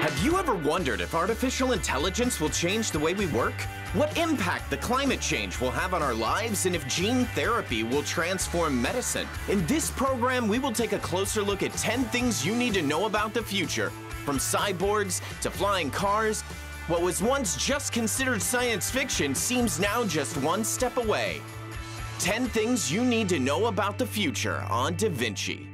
Have you ever wondered if artificial intelligence will change the way we work? What impact the climate change will have on our lives and if gene therapy will transform medicine? In this program, we will take a closer look at 10 things you need to know about the future. From cyborgs to flying cars, what was once just considered science fiction seems now just one step away. 10 things you need to know about the future on Da Vinci.